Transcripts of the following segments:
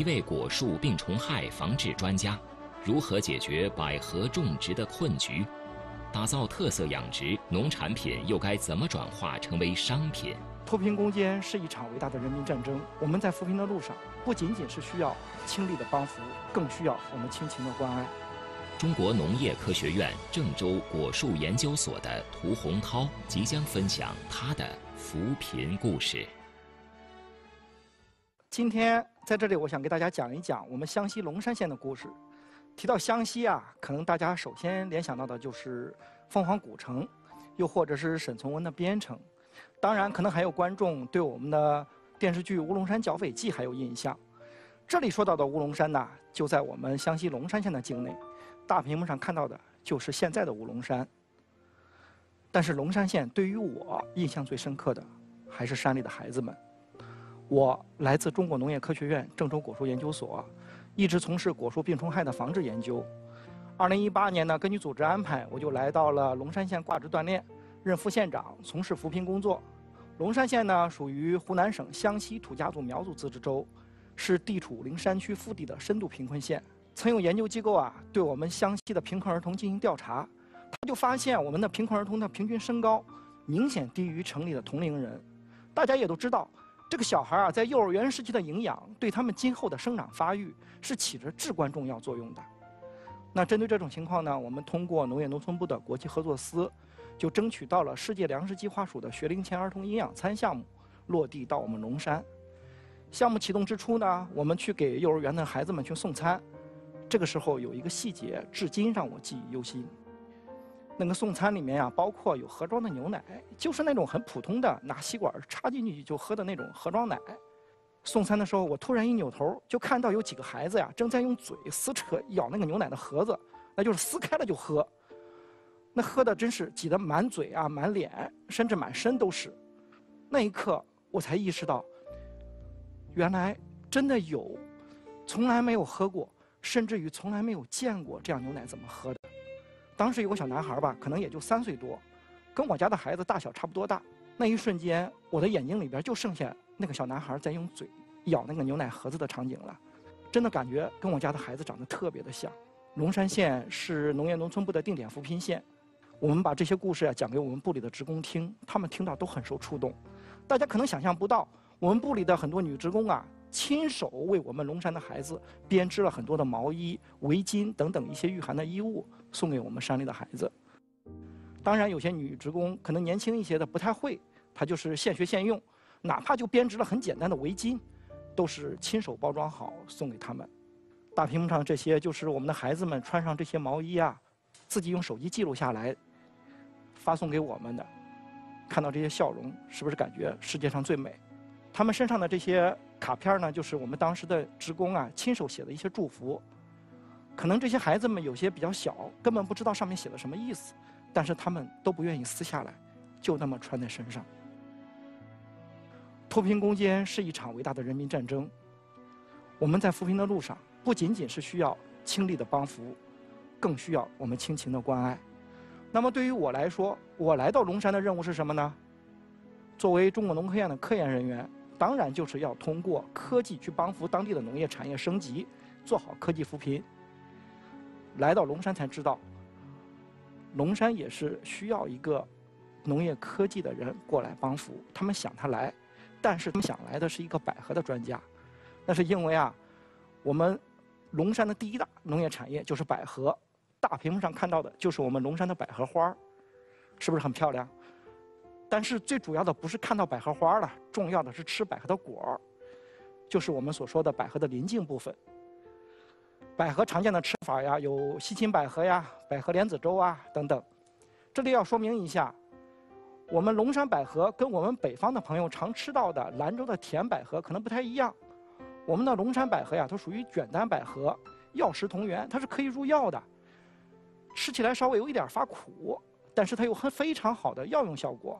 一位果树病虫害防治专家，如何解决百合种植的困局？打造特色养殖农产品又该怎么转化成为商品？脱贫攻坚是一场伟大的人民战争，我们在扶贫的路上，不仅仅是需要倾力的帮扶，更需要我们亲情的关爱。中国农业科学院郑州果树研究所的涂洪涛即将分享他的扶贫故事。今天在这里，我想给大家讲一讲我们湘西龙山县的故事。提到湘西啊，可能大家首先联想到的就是凤凰古城，又或者是沈从文的边城。当然，可能还有观众对我们的电视剧《乌龙山剿匪记》还有印象。这里说到的乌龙山呢，就在我们湘西龙山县的境内。大屏幕上看到的就是现在的乌龙山。但是龙山县对于我印象最深刻的，还是山里的孩子们。我来自中国农业科学院郑州果树研究所，一直从事果树病虫害的防治研究。二零一八年呢，根据组织安排，我就来到了龙山县挂职锻炼，任副县长，从事扶贫工作。龙山县呢，属于湖南省湘西土家族苗族自治州，是地处灵山区腹地的深度贫困县。曾有研究机构啊，对我们湘西的贫困儿童进行调查，他就发现我们的贫困儿童的平均身高明显低于城里的同龄人。大家也都知道。这个小孩啊，在幼儿园时期的营养，对他们今后的生长发育是起着至关重要作用的。那针对这种情况呢，我们通过农业农村部的国际合作司，就争取到了世界粮食计划署的学龄前儿童营养餐项目落地到我们龙山。项目启动之初呢，我们去给幼儿园的孩子们去送餐，这个时候有一个细节，至今让我记忆犹新。那个送餐里面呀，包括有盒装的牛奶，就是那种很普通的拿吸管插进去就喝的那种盒装奶。送餐的时候，我突然一扭头，就看到有几个孩子呀，正在用嘴撕扯咬那个牛奶的盒子，那就是撕开了就喝。那喝的真是挤得满嘴啊、满脸，甚至满身都是。那一刻，我才意识到，原来真的有从来没有喝过，甚至于从来没有见过这样牛奶怎么喝的。当时有个小男孩吧，可能也就三岁多，跟我家的孩子大小差不多大。那一瞬间，我的眼睛里边就剩下那个小男孩在用嘴咬那个牛奶盒子的场景了，真的感觉跟我家的孩子长得特别的像。龙山县是农业农村部的定点扶贫县，我们把这些故事啊讲给我们部里的职工听，他们听到都很受触动。大家可能想象不到，我们部里的很多女职工啊。亲手为我们龙山的孩子编织了很多的毛衣、围巾等等一些御寒的衣物，送给我们山里的孩子。当然，有些女职工可能年轻一些的不太会，她就是现学现用，哪怕就编织了很简单的围巾，都是亲手包装好送给他们。大屏幕上这些就是我们的孩子们穿上这些毛衣啊，自己用手机记录下来，发送给我们的。看到这些笑容，是不是感觉世界上最美？他们身上的这些。卡片呢，就是我们当时的职工啊亲手写的一些祝福。可能这些孩子们有些比较小，根本不知道上面写的什么意思，但是他们都不愿意撕下来，就那么穿在身上。脱贫攻坚是一场伟大的人民战争。我们在扶贫的路上，不仅仅是需要倾力的帮扶，更需要我们亲情的关爱。那么对于我来说，我来到龙山的任务是什么呢？作为中国农科院的科研人员。当然就是要通过科技去帮扶当地的农业产业升级，做好科技扶贫。来到龙山才知道，龙山也是需要一个农业科技的人过来帮扶。他们想他来，但是他们想来的是一个百合的专家。那是因为啊，我们龙山的第一大农业产业就是百合。大屏幕上看到的就是我们龙山的百合花是不是很漂亮？但是最主要的不是看到百合花了，重要的是吃百合的果儿，就是我们所说的百合的鳞茎部分。百合常见的吃法呀，有西芹百合呀、百合莲子粥啊等等。这里要说明一下，我们龙山百合跟我们北方的朋友常吃到的兰州的甜百合可能不太一样。我们的龙山百合呀，它属于卷丹百合，药食同源，它是可以入药的。吃起来稍微有一点发苦，但是它有很非常好的药用效果。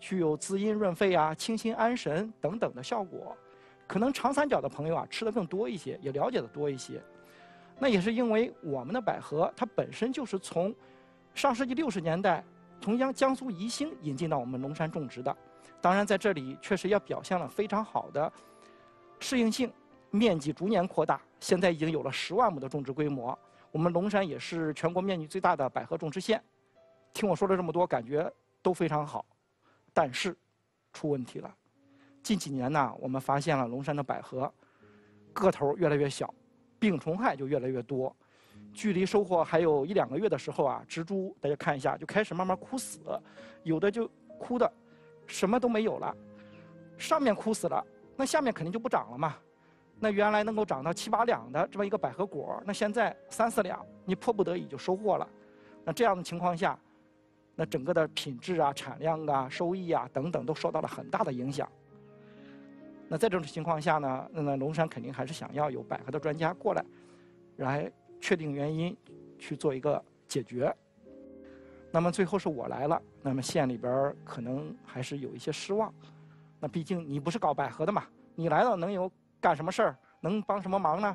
具有滋阴润肺啊、清心安神等等的效果，可能长三角的朋友啊吃的更多一些，也了解的多一些。那也是因为我们的百合它本身就是从上世纪六十年代从江江苏宜兴引进到我们龙山种植的。当然在这里确实也表现了非常好的适应性，面积逐年扩大，现在已经有了十万亩的种植规模。我们龙山也是全国面积最大的百合种植县。听我说了这么多，感觉都非常好，但是出问题了。近几年呢，我们发现了龙山的百合个头越来越小，病虫害就越来越多。距离收获还有一两个月的时候啊，植株大家看一下就开始慢慢枯死，有的就枯的什么都没有了，上面枯死了，那下面肯定就不长了嘛。那原来能够长到七八两的这么一个百合果，那现在三四两，你迫不得已就收获了。那这样的情况下，那整个的品质啊、产量啊、收益啊等等都受到了很大的影响。那在这种情况下呢，那龙山肯定还是想要有百合的专家过来，来确定原因，去做一个解决。那么最后是我来了，那么县里边可能还是有一些失望。那毕竟你不是搞百合的嘛，你来了能有？干什么事儿能帮什么忙呢？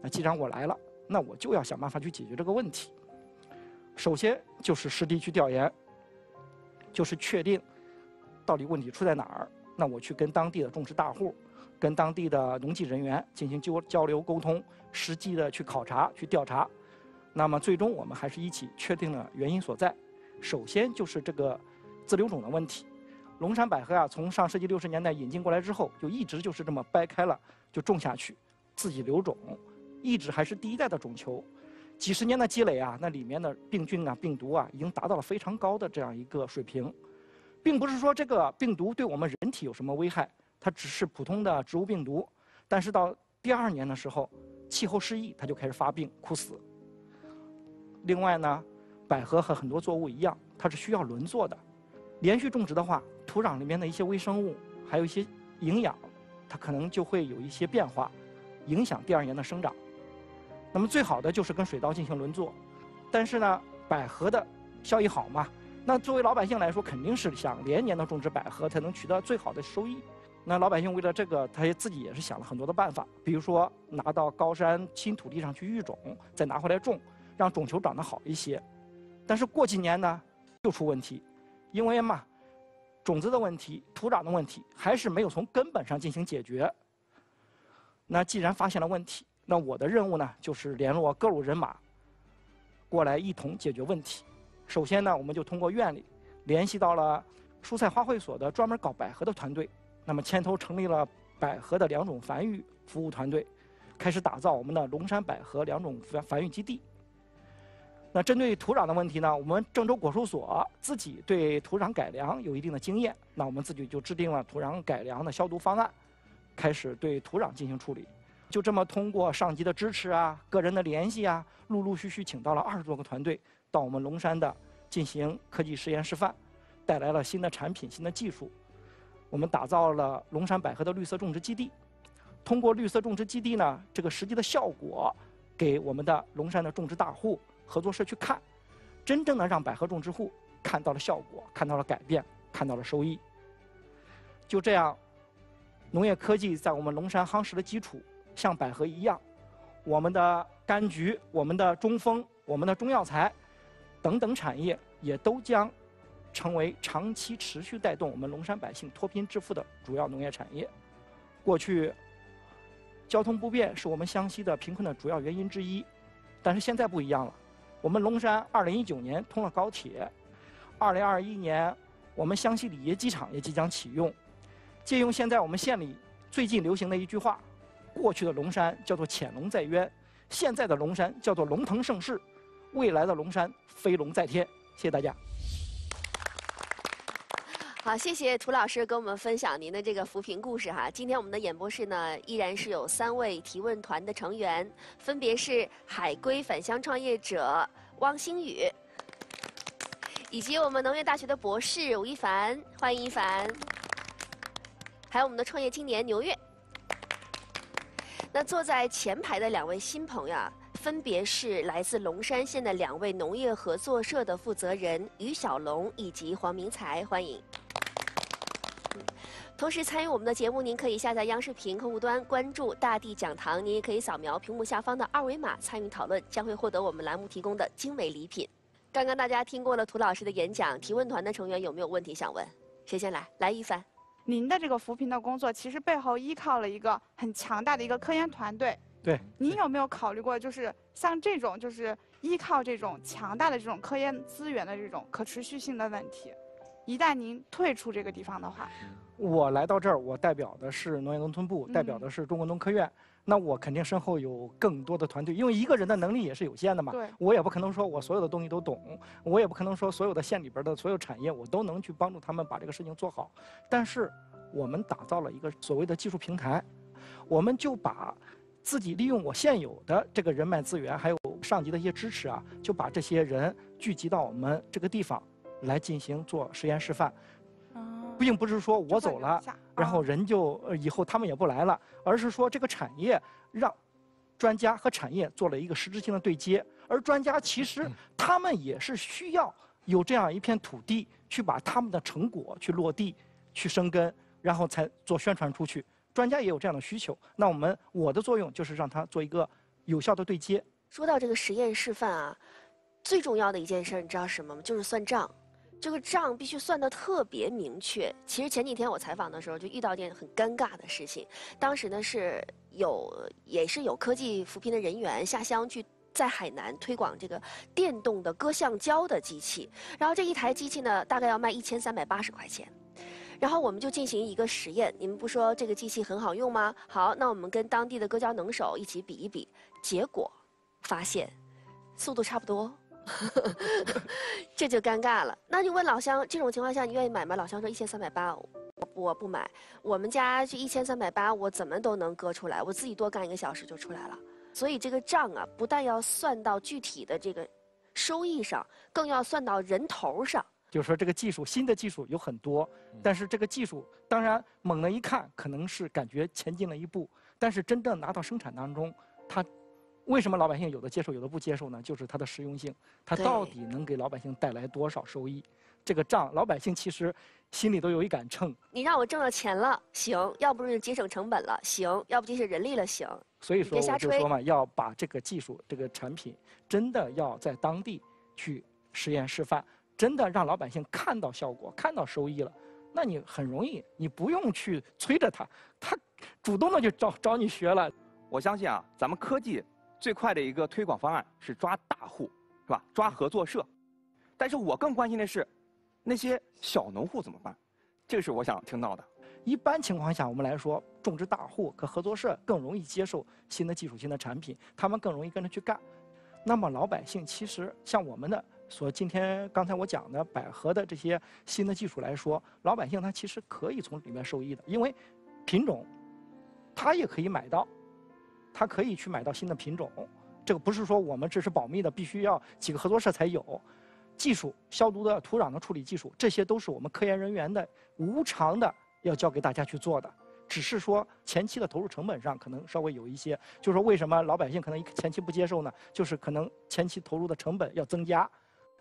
那既然我来了，那我就要想办法去解决这个问题。首先就是实地去调研，就是确定到底问题出在哪儿。那我去跟当地的种植大户、跟当地的农技人员进行交交流沟通，实际的去考察、去调查。那么最终我们还是一起确定了原因所在。首先就是这个自留种的问题。龙山百合啊，从上世纪六十年代引进过来之后，就一直就是这么掰开了。就种下去，自己留种，一直还是第一代的种球，几十年的积累啊，那里面的病菌啊、病毒啊，已经达到了非常高的这样一个水平，并不是说这个病毒对我们人体有什么危害，它只是普通的植物病毒，但是到第二年的时候，气候适宜，它就开始发病枯死。另外呢，百合和很多作物一样，它是需要轮作的，连续种植的话，土壤里面的一些微生物，还有一些营养。它可能就会有一些变化，影响第二年的生长。那么最好的就是跟水稻进行轮作，但是呢，百合的效益好嘛？那作为老百姓来说，肯定是想连年的种植百合，才能取得最好的收益。那老百姓为了这个，他也自己也是想了很多的办法，比如说拿到高山新土地上去育种，再拿回来种，让种球长得好一些。但是过几年呢，又出问题，因为嘛。种子的问题、土壤的问题，还是没有从根本上进行解决。那既然发现了问题，那我的任务呢，就是联络各路人马，过来一同解决问题。首先呢，我们就通过院里联系到了蔬菜花卉所的专门搞百合的团队，那么牵头成立了百合的两种繁育服务团队，开始打造我们的龙山百合两种繁繁育基地。那针对土壤的问题呢，我们郑州果蔬所自己对土壤改良有一定的经验，那我们自己就制定了土壤改良的消毒方案，开始对土壤进行处理。就这么通过上级的支持啊，个人的联系啊，陆陆续续请到了二十多个团队到我们龙山的进行科技实验示范，带来了新的产品、新的技术。我们打造了龙山百合的绿色种植基地，通过绿色种植基地呢，这个实际的效果给我们的龙山的种植大户。合作社去看，真正的让百合种植户看到了效果，看到了改变，看到了收益。就这样，农业科技在我们龙山夯实了基础，像百合一样，我们的柑橘、我们的中蜂、我们的中药材等等产业，也都将成为长期持续带动我们龙山百姓脱贫致富的主要农业产业。过去，交通不便是我们湘西的贫困的主要原因之一，但是现在不一样了。我们龙山二零一九年通了高铁，二零二一年我们湘西里耶机场也即将启用。借用现在我们县里最近流行的一句话：过去的龙山叫做潜龙在渊，现在的龙山叫做龙腾盛世，未来的龙山飞龙在天。谢谢大家。好，谢谢涂老师跟我们分享您的这个扶贫故事哈。今天我们的演播室呢，依然是有三位提问团的成员，分别是海归返乡创业者汪星宇，以及我们农业大学的博士吴一凡，欢迎一凡，还有我们的创业青年牛月。那坐在前排的两位新朋友啊，分别是来自龙山县的两位农业合作社的负责人于小龙以及黄明才，欢迎。同时参与我们的节目，您可以下载央视频客户端，关注“大地讲堂”。您也可以扫描屏幕下方的二维码参与讨论，将会获得我们栏目提供的精美礼品。刚刚大家听过了涂老师的演讲，提问团的成员有没有问题想问？谁先来？来，一凡。您的这个扶贫的工作，其实背后依靠了一个很强大的一个科研团队。对。您有没有考虑过，就是像这种，就是依靠这种强大的这种科研资源的这种可持续性的问题？一旦您退出这个地方的话，我来到这儿，我代表的是农业农村部，代表的是中国农科院。那我肯定身后有更多的团队，因为一个人的能力也是有限的嘛。对。我也不可能说我所有的东西都懂，我也不可能说所有的县里边的所有产业我都能去帮助他们把这个事情做好。但是我们打造了一个所谓的技术平台，我们就把自己利用我现有的这个人脉资源，还有上级的一些支持啊，就把这些人聚集到我们这个地方来进行做实验示范。并不是说我走了，然后人就以后他们也不来了，而是说这个产业让专家和产业做了一个实质性的对接，而专家其实 他们也是需要有这样一片土地去把他们的成果去落地、去生根，然后才做宣传出去。专家也有这样的需求，那我们我的作用就是让他做一个有效的对接。说到这个实验示范啊，最重要的一件事你知道什么吗？就是算账。这个账必须算得特别明确。其实前几天我采访的时候就遇到一件很尴尬的事情。当时呢是有也是有科技扶贫的人员下乡去在海南推广这个电动的割橡胶的机器。然后这一台机器呢大概要卖一千三百八十块钱。然后我们就进行一个实验。你们不说这个机器很好用吗？好，那我们跟当地的割胶能手一起比一比。结果发现速度差不多。这就尴尬了。那就问老乡，这种情况下你愿意买吗？老乡说一千三百八，我不买。我们家就一千三百八，我怎么都能割出来，我自己多干一个小时就出来了。所以这个账啊，不但要算到具体的这个收益上，更要算到人头上。就是说，这个技术新的技术有很多，但是这个技术当然猛的一看可能是感觉前进了一步，但是真正拿到生产当中，它。为什么老百姓有的接受，有的不接受呢？就是它的实用性，它到底能给老百姓带来多少收益？这个账，老百姓其实心里都有一杆秤。你让我挣了钱了，行；要不是节省成本了，行；要不节省人力了，行。所以说，我就说嘛，要把这个技术、这个产品，真的要在当地去实验示范，真的让老百姓看到效果、看到收益了，那你很容易，你不用去催着他，他主动的就找找你学了。我相信啊，咱们科技。最快的一个推广方案是抓大户，是吧？抓合作社。但是我更关心的是，那些小农户怎么办？这个是我想听到的。一般情况下，我们来说，种植大户和合作社更容易接受新的技术、新的产品，他们更容易跟着去干。那么老百姓其实像我们的所今天刚才我讲的百合的这些新的技术来说，老百姓他其实可以从里面受益的，因为品种他也可以买到。他可以去买到新的品种，这个不是说我们这是保密的，必须要几个合作社才有。技术、消毒的土壤的处理技术，这些都是我们科研人员的无偿的要交给大家去做的。只是说前期的投入成本上可能稍微有一些，就是说为什么老百姓可能前期不接受呢？就是可能前期投入的成本要增加，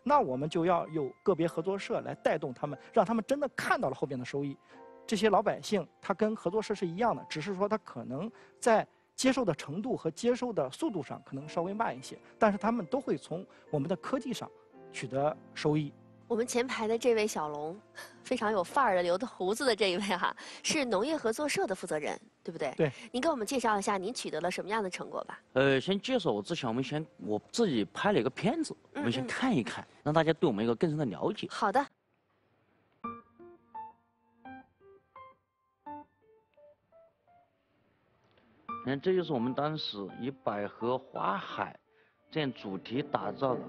那我们就要有个别合作社来带动他们，让他们真的看到了后边的收益。这些老百姓他跟合作社是一样的，只是说他可能在。接受的程度和接受的速度上可能稍微慢一些，但是他们都会从我们的科技上取得收益。我们前排的这位小龙，非常有范儿的留的胡子的这一位哈，是农业合作社的负责人，对不对？对。您给我们介绍一下您取得了什么样的成果吧？呃，先介绍我之前，我们先我自己拍了一个片子，我们先看一看，让大家对我们一个更深的了解。好的。你看，这就是我们当时以百合花海这样主题打造的，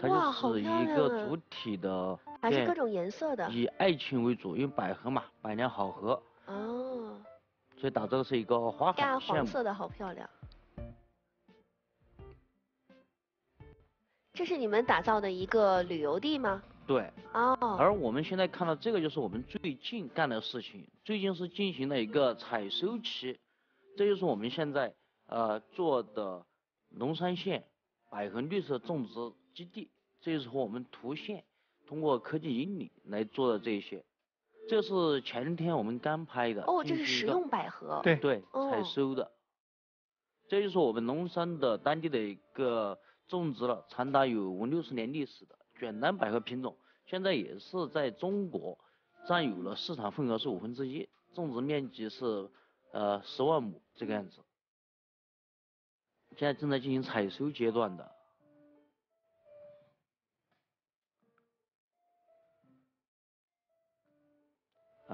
它就是一个主体的，还是各种颜色的，以爱情为主，因为百合嘛，百年好合。哦。所以打造的是一个花海呀，黄色的好漂亮。这是你们打造的一个旅游地吗？对。哦。而我们现在看到这个，就是我们最近干的事情，最近是进行了一个采收期。这就是我们现在呃做的龙山县百合绿色种植基地，这就是和我们图县通过科技引领来做的这些。这是前天我们刚拍的。哦，这是食用百合。对对，采收的。这就是我们龙山的当地的一个种植了长达有五六十年历史的卷单百合品种，现在也是在中国占有了市场份额是五分之一，种植面积是呃十万亩这个样子。现在正在进行采收阶段的。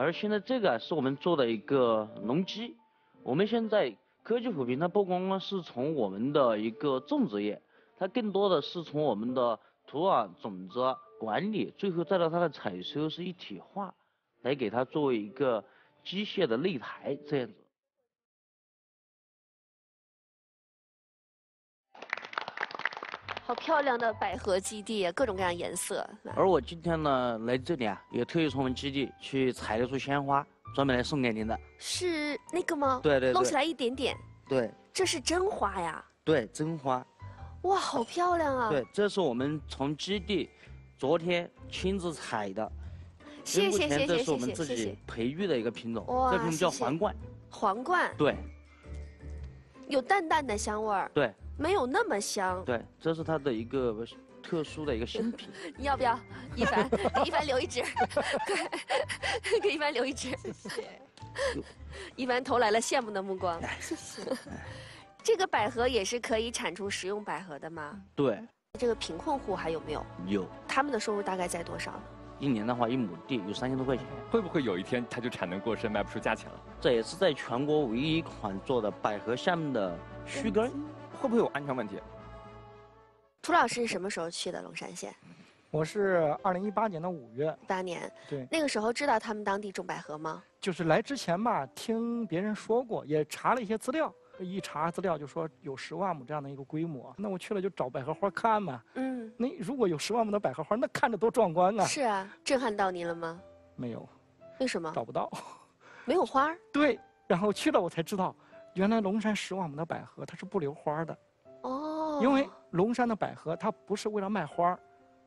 而现在这个是我们做的一个农机，我们现在科技扶贫它不光光是从我们的一个种植业，它更多的是从我们的土壤种子管理，最后再到它的采收是一体化，来给它作为一个机械的擂台这样子。好漂亮的百合基地各种各样颜色而我今天呢来这里啊也特意从我们基地去采了一束鲜花专门来送给您的。是那个吗？对对弄起来一点点。对。这是真花呀。对真花。哇好漂亮啊。对这是我们从基地昨天亲自采的谢谢谢谢这是我们自己培育的一个品种这品种叫皇冠皇冠。对。有淡淡的香味儿对没有那么香。对，这是它的一个特殊的一个新品。你要不要？一凡，给一凡留一只，给一凡留一只。谢谢。一凡投来了羡慕的目光。谢谢。这个百合也是可以产出食用百合的吗？对。这个贫困户还有没有？有。他们的收入大概在多少呢？一年的话，一亩地有三千多块钱。会不会有一天它就产能过剩，卖不出价钱了？这也是在全国唯一一款做的百合下面的须根。会不会有安全问题？涂老师什么时候去的龙山县？我是二零一八年的五月。八年。对。那个时候知道他们当地种百合吗？就是来之前吧，听别人说过，也查了一些资料。一查资料就说有十万亩这样的一个规模，那我去了就找百合花看嘛。嗯。那如果有十万亩的百合花，那看着多壮观啊！是啊，震撼到您了吗？没有。为什么？找不到。没有花？对。然后去了我才知道。原来龙山十万亩的百合它是不留花的，哦，因为龙山的百合它不是为了卖花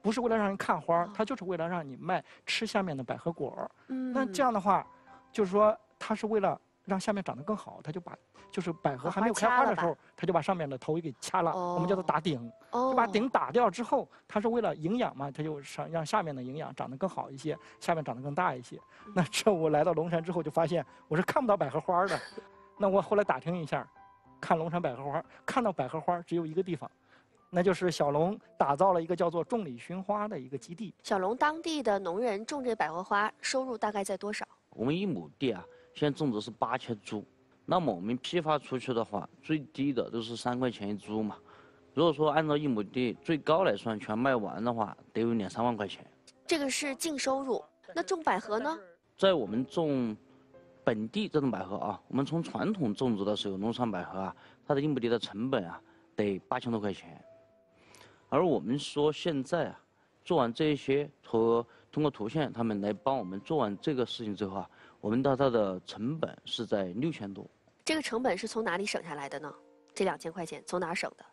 不是为了让人看花它就是为了让你卖吃下面的百合果嗯，那这样的话，就是说它是为了让下面长得更好，它就把就是百合还没有开花的时候，它就把上面的头给掐了，我们叫做打顶，就把顶打掉之后，它是为了营养嘛，它就上让下面的营养长得更好一些，下面长得更大一些。那这我来到龙山之后就发现我是看不到百合花的。那我后来打听一下，看龙山百合花，看到百合花只有一个地方，那就是小龙打造了一个叫做“众里寻花”的一个基地。小龙当地的农人种这百合花，收入大概在多少？我们一亩地啊，现在种植是八千株，那么我们批发出去的话，最低的都是三块钱一株嘛。如果说按照一亩地最高来算，全卖完的话，得有两三万块钱。这个是净收入。那种百合呢？在我们种。本地这种百合啊，我们从传统种植的时候，农场百合啊，它的一亩地的成本啊，得八千多块钱。而我们说现在啊，做完这些和通过图线他们来帮我们做完这个事情之后啊，我们的它的成本是在六千多。这个成本是从哪里省下来的呢？这两千块钱从哪儿省的？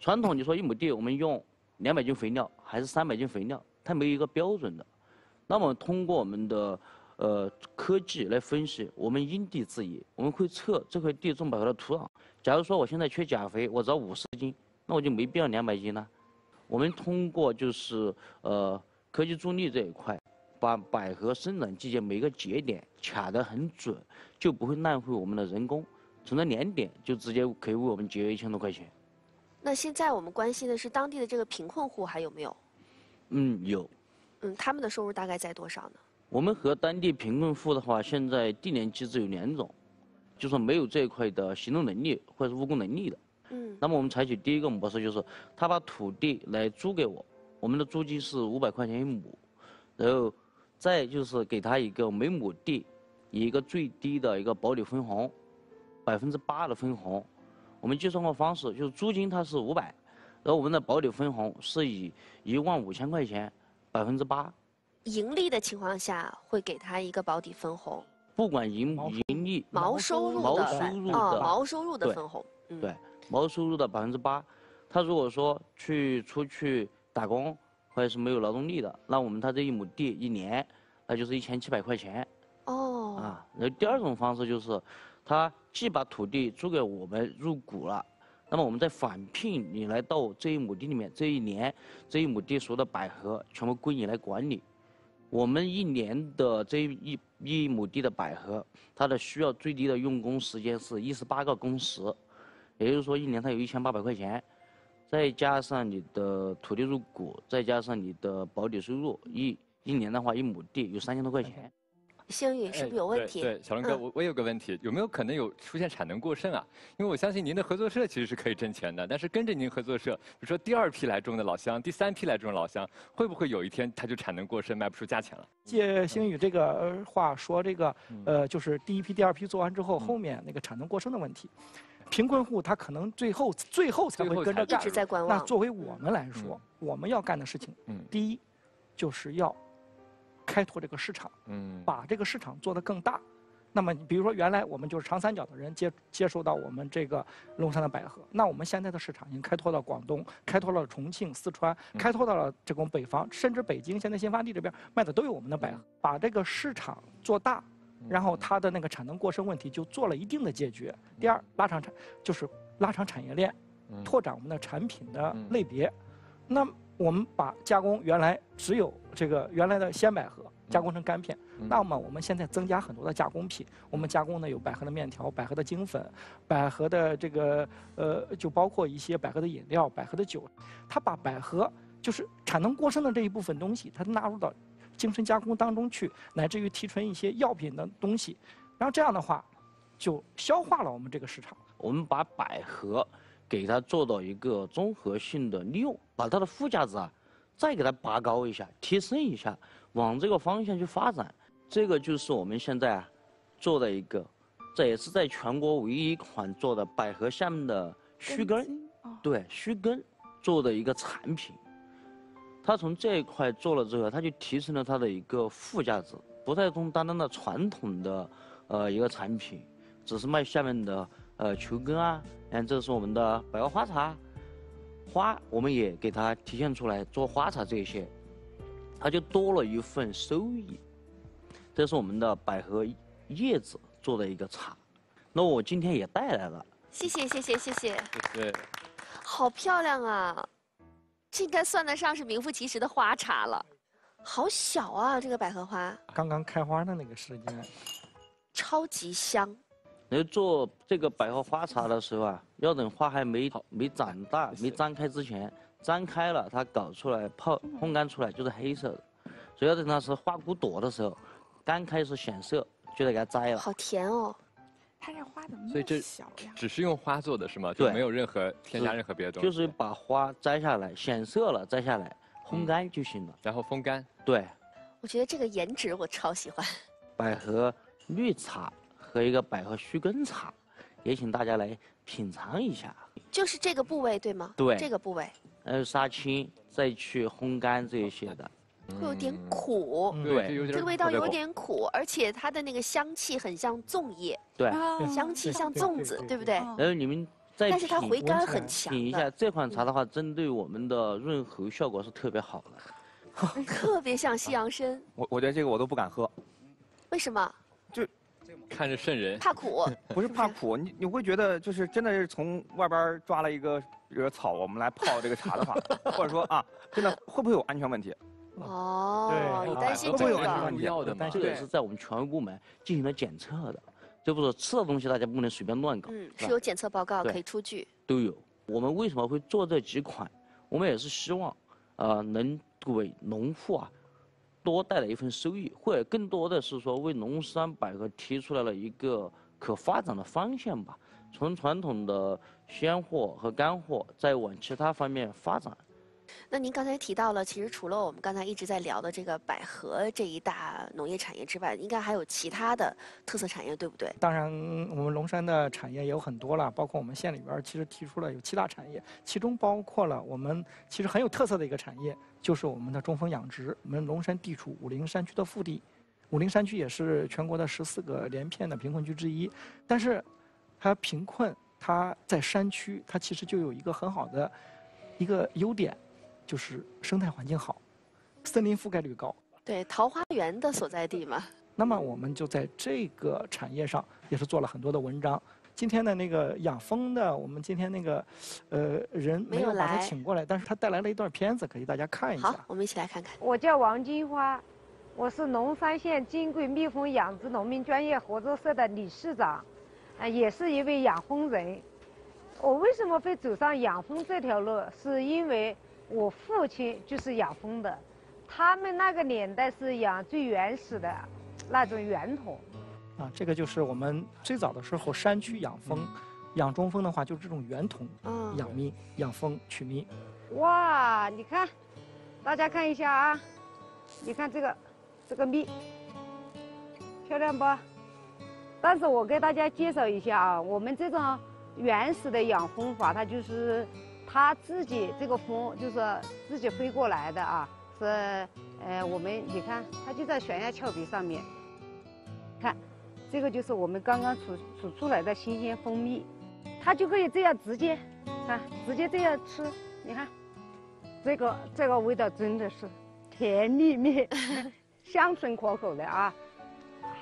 传统你说一亩地我们用两百斤肥料还是三百斤肥料，它没有一个标准的。那么通过我们的。呃，科技来分析，我们因地制宜，我们会测这块地种百合的土壤。假如说我现在缺钾肥，我只要五十斤，那我就没必要两百斤了。我们通过就是呃科技助力这一块，把百合生长季节每个节点卡得很准，就不会浪费我们的人工。从那两点就直接可以为我们节约一千多块钱。那现在我们关心的是当地的这个贫困户还有没有？嗯，有。嗯，他们的收入大概在多少呢？我们和当地贫困户的话，现在地联机制有两种，就是没有这一块的行动能力或者是务工能力的。嗯。那么我们采取第一个模式，就是他把土地来租给我，我们的租金是五百块钱一亩，然后再就是给他一个每亩地以一个最低的一个保底分红，百分之八的分红。我们计算过方式，就是租金它是五百，然后我们的保底分红是以一万五千块钱百分之八。盈利的情况下，会给他一个保底分红。不管盈盈利，毛收入的啊，毛收入的分红。对，毛收入的百分之八。他如果说去出去打工，或者是没有劳动力的，那我们他这一亩地一年，那就是一千七百块钱。哦。啊，然后第二种方式就是，他既把土地租给我们入股了，那么我们再返聘你来到这一亩地里面，这一年这一亩地所有的百合全部归你来管理。我们一年的这一一亩地的百合，它的需要最低的用工时间是一十八个工时，也就是说一年它有一千八百块钱，再加上你的土地入股，再加上你的保底收入，一一年的话一亩地有三千多块钱。星宇是不是有问题？对对，小龙哥，嗯我我有个问题，有没有可能有出现产能过剩啊？因为我相信您的合作社其实是可以挣钱的，但是跟着您合作社，比如说第二批来种的老乡，第三批来种的老乡，会不会有一天它就产能过剩，卖不出价钱了？借星宇这个呃话说，这个嗯呃，就是第一批、第二批做完之后，后面那个产能过剩的问题，贫困户他可能最后最后才会跟着干一直。在观望。那作为我们来说，我们要干的事情，嗯第一就是要开拓这个市场，嗯，把这个市场做得更大。那么，比如说原来我们就是长三角的人接接受到我们这个龙山的百合，那我们现在的市场已经开拓到广东，开拓到了重庆、四川，嗯开拓到了这种北方，甚至北京现在新发地这边卖的都有我们的百合。把这个市场做大，然后它的那个产能过剩问题就做了一定的解决。第二，拉长产就是拉长产业链，嗯拓展我们的产品的嗯类别。那我们把加工原来只有这个原来的鲜百合加工成干片，嗯那么我们现在增加很多的加工品。我们加工的有百合的面条、百合的精粉、百合的这个呃，就包括一些百合的饮料、百合的酒。它把百合就是产能过剩的这一部分东西，它纳入到精神加工当中去，乃至于提纯一些药品的东西，然后这样的话就消化了我们这个市场。我们把百合给它做到一个综合性的利用，把它的附加值啊，再给它拔高一下，提升一下，往这个方向去发展。这个就是我们现在啊做的一个，这也是在全国唯一一款做的百合下面的须根对须根做的一个产品。它从这一块做了之后，它就提升了它的一个附加值，不再从单单的传统的呃一个产品，只是卖下面的呃球根啊，嗯，这是我们的百合花茶，花我们也给它体现出来做花茶这些，它就多了一份收益。这是我们的百合叶子做的一个茶，那我今天也带来了。谢谢谢谢谢谢，对，好漂亮啊！这应该算得上是名副其实的花茶了。好小啊，这个百合花刚刚开花的那个时间，超级香。在做这个百合花茶的时候啊，要等花还没没长大、没张开之前，张开了，它搞出来泡烘干出来就是黑色的，所以要等它是花骨朵的时候，刚开始显色就得给它摘了。好甜哦！它这花怎么那么所以这小呀？只是用花做的是吗？就对没有任何添加任何别的东西。就是把花摘下来，显色了摘下来，烘干就行了。然后风干。对，我觉得这个颜值我超喜欢。百合绿茶和一个百合须根茶，也请大家来品尝一下。就是这个部位对吗？对这个部位还有杀青，再去烘干这一些的。会有点嗯苦，嗯对，这这个味道有点苦，而且它的那个香气很像粽叶，对，啊香气像对对粽子，对对不对？哦然后你们再但是它品回甘很强品一下，这款茶的话，针对我们的润喉效果是特别好的。特别像西洋参。我我觉得这个我都不敢喝，为什么？看着瘆人。怕苦。不是怕苦，你你会觉得就是真的是从外边抓了一个惹草，我们来泡这个茶的话，或者说啊，真的会不会有安全问题？哦，对你担心这会不会有安全个问？题不要的嘛担。这心个是在我们权威部门进行了检测的，这不是吃的东西，大家不能随便乱搞。嗯，是有检测报告可以出具。都有。我们为什么会做这几款？我们也是希望，呃，能为农户啊多带来一份收益，或者更多的是说为农商百合提出来了一个可发展的方向吧。从传统的鲜货和干货，再往其他方面发展。那您刚才提到了，其实除了我们刚才一直在聊的这个百合这一大农业产业之外，应该还有其他的特色产业，对不对？当然，我们龙山的产业也有很多了，包括我们县里边其实提出了有七大产业，其中包括了我们其实很有特色的一个产业，就是我们的中蜂养殖。我们龙山地处武陵山区的腹地，武陵山区也是全国的十四个连片的贫困区之一，但是它贫困，它在山区，它其实就有一个很好的一个优点，就是生态环境好，森林覆盖率高。对，桃花源的所在地嘛。那么我们就在这个产业上也是做了很多的文章。今天的那个养蜂的，我们今天那个，呃，人没有把他请过来，但是他带来了一段片子，可以大家看一好下，。我们一起来看看。我叫王金花，我是龙山县金桂蜜蜂养殖农民专业合作社的理事长，啊，也是一位养蜂人。我为什么会走上养蜂这条路？是因为我父亲就是养蜂的，他们那个年代是养最原始的那种圆筒。啊，这个就是我们最早的时候山区养蜂，养中蜂的话就是这种圆筒养蜜、养蜂取蜜。哇，你看，大家看一下啊，你看这个。这个蜜漂亮不？但是我给大家介绍一下啊，我们这种原始的养蜂法，它就是它自己这个蜂就是自己飞过来的啊，是呃我们你看它就在悬崖峭壁上面，看这个就是我们刚刚储储出来的新鲜蜂蜜，它就可以这样直接啊直接这样吃，你看这个这个味道真的是甜蜜蜜。香醇可口的啊，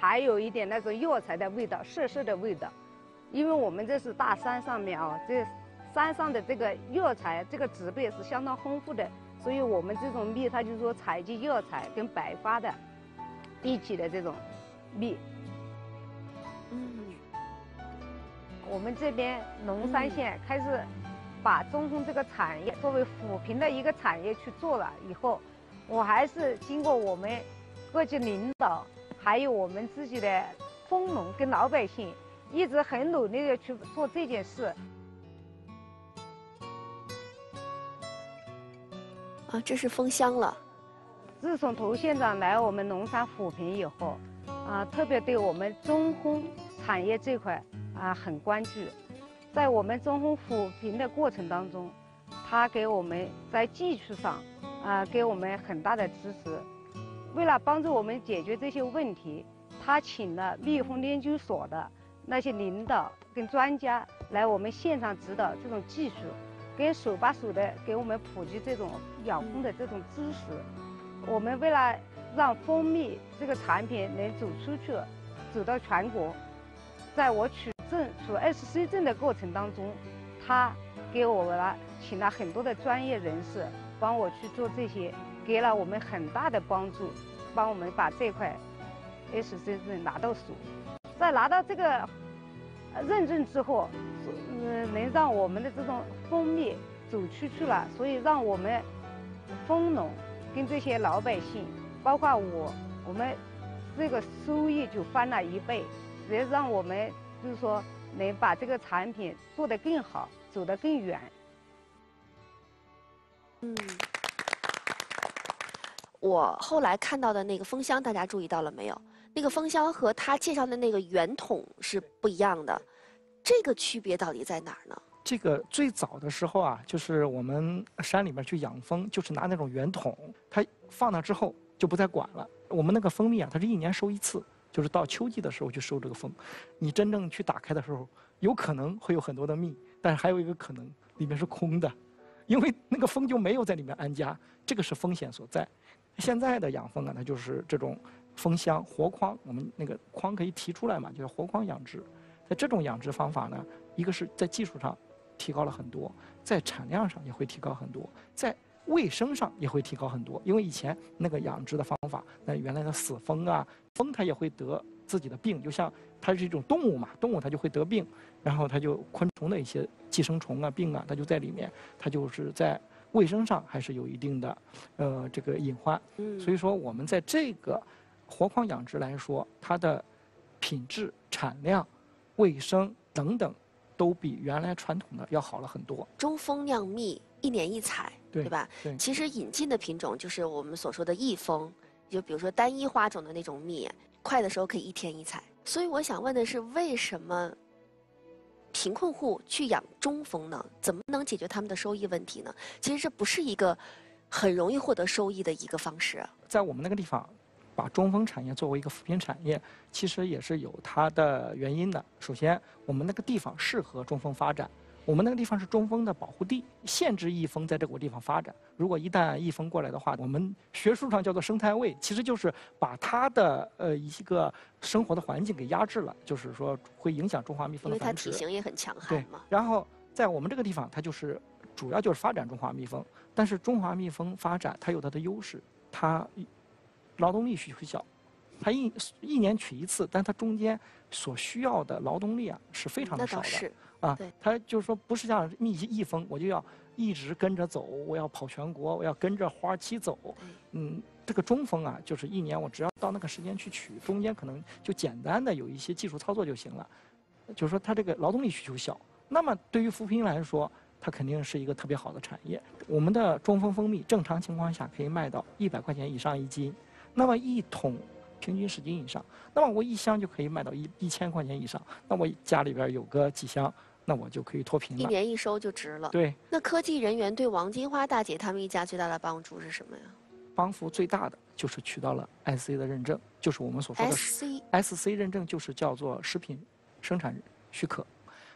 还有一点那种药材的味道，涩涩的味道。因为我们这是大山上面啊，这山上的这个药材，这个植被是相当丰富的，所以我们这种蜜，它就是说采集药材跟白花的一起的这种蜜。嗯，我们这边龙山县开始把中蜂这个产业作为扶贫的一个产业去做了以后，我还是经过我们。各级领导，还有我们自己的蜂农跟老百姓，一直很努力的去做这件事。这是封箱了。自从涂县长来我们龙山扶贫以后，啊，特别对我们中蜂产业这块啊很关注。在我们中蜂扶贫的过程当中，他给我们在技术上啊给我们很大的支持。为了帮助我们解决这些问题，他请了蜜蜂研究所的那些领导跟专家来我们现场指导这种技术，跟手把手的给我们普及这种养蜂的这种知识。我们为了让蜂蜜这个产品能走出去，走到全国，在我取证取 SC 证的过程当中，他给我们请了很多的专业人士帮我去做这些。给了我们很大的帮助，帮我们把这块 S C 证拿到手，在拿到这个认证之后，嗯，能让我们的这种蜂蜜走出去了，所以让我们蜂农跟这些老百姓，包括我，我们这个收益就翻了一倍，也让我们就是说能把这个产品做得更好，走得更远。嗯。我后来看到的那个蜂箱，大家注意到了没有？那个蜂箱和他介绍的那个圆筒是不一样的，这个区别到底在哪儿呢？这个最早的时候啊，就是我们山里面去养蜂，就是拿那种圆筒，它放那之后就不再管了。我们那个蜂蜜啊，它是一年收一次，就是到秋季的时候去收这个蜂。你真正去打开的时候，有可能会有很多的蜜，但是还有一个可能里面是空的，因为那个蜂就没有在里面安家，这个是风险所在。现在的养蜂啊，它就是这种蜂箱活框，我们那个框可以提出来嘛，就是活框养殖。在这种养殖方法呢，一个是在技术上提高了很多，在产量上也会提高很多，在卫生上也会提高很多。因为以前那个养殖的方法，那原来的死蜂啊，蜂它也会得自己的病，就像它是一种动物嘛，动物它就会得病，然后它就昆虫的一些寄生虫啊、病啊，它就在里面，它就是在。卫生上还是有一定的，呃，这个隐患。嗯，所以说我们在这个活矿养殖来说，它的品质、产量、卫生等等，都比原来传统的要好了很多。中蜂酿蜜一年一采，对吧？对。其实引进的品种就是我们所说的异蜂，就比如说单一花种的那种蜜，快的时候可以一天一采。所以我想问的是，为什么？贫困户去养中蜂呢？怎么能解决他们的收益问题呢？其实这不是一个很容易获得收益的一个方式。在我们那个地方，把中蜂产业作为一个扶贫产业，其实也是有它的原因的。首先，我们那个地方适合中蜂发展。我们那个地方是中蜂的保护地，限制异蜂在这个地方发展。如果一旦异蜂过来的话，我们学术上叫做生态位，其实就是把它的呃一个生活的环境给压制了，就是说会影响中华蜜蜂的繁殖。因为它体型也很强悍嘛。然后在我们这个地方，它就是主要就是发展中华蜜蜂。但是中华蜜蜂发展，它有它的优势，它劳动力需求小，它一一年取一次，但它中间所需要的劳动力啊是非常的少的。是。啊对，它就是说不是像蜜一蜂，我就要一直跟着走，我要跑全国，我要跟着花期走。嗯，这个中蜂啊，就是一年我只要到那个时间去取，中间可能就简单的有一些技术操作就行了。就是说它这个劳动力需求小，那么对于扶贫来说，它肯定是一个特别好的产业。我们的中蜂蜂蜜正常情况下可以卖到一百块钱以上一斤，那么一桶平均十斤以上，那么我一箱就可以卖到一一千块钱以上。那我家里边有个几箱，那我就可以脱贫了一。年一收就值了。对，那科技人员对王金花大姐他们一家最大的帮助是什么呀帮扶最大的就是取到了 SC 的认证，就是我们所说的？SC SC 认证，就是叫做食品生产许可。